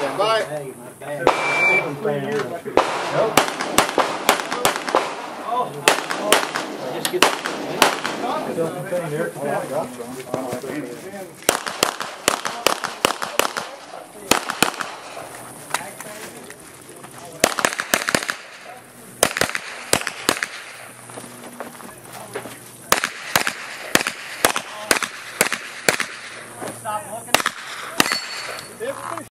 Yeah, Bye. Bag, Stop looking.